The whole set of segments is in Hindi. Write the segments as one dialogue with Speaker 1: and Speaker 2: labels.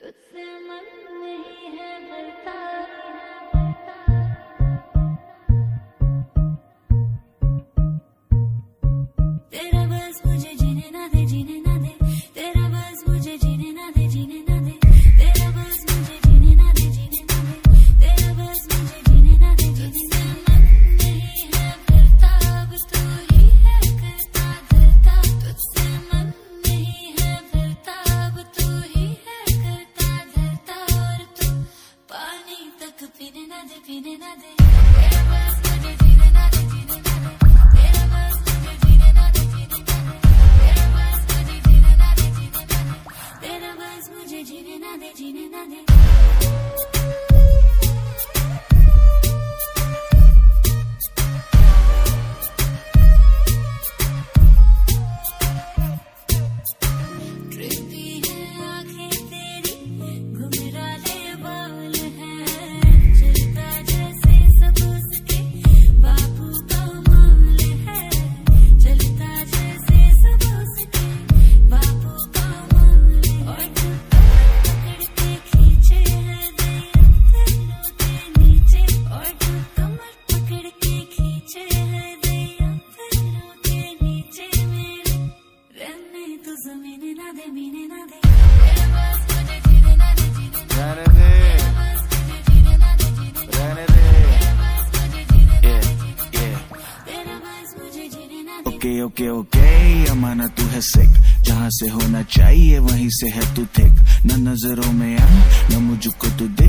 Speaker 1: तुझसे मन नहीं है भरता। Jeevan na de, jeevan na de.
Speaker 2: Okay okay okay, अमाना तू है सिक जहाँ से होना चाहिए, वहीं से है तू थिक न नज़रों में आ न मुझको तू दिल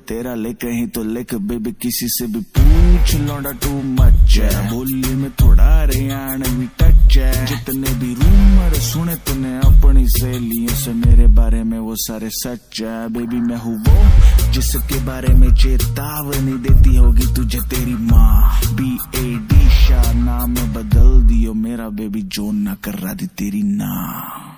Speaker 2: तेरा ले कहीं तो लिख बेबी किसी से भी पूछ लौटा टू मच है। बोली में थोड़ा भी टच है। जितने भी रूमर सुने तूने, अपनी सहेलियों से मेरे बारे में वो सारे सच है। बेबी मैं हूँ वो जिसके बारे में चेतावनी देती होगी तुझे तेरी माँ। बी ए डी शाह नाम बदल दियो। मेरा बेबी जोन ना कर रहा थी तेरी ना।